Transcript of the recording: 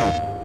Oh.